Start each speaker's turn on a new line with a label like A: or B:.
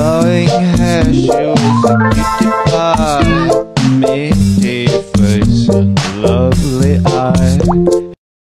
A: Blowing hair, she was a cutie pie. Meaty face and lovely eye.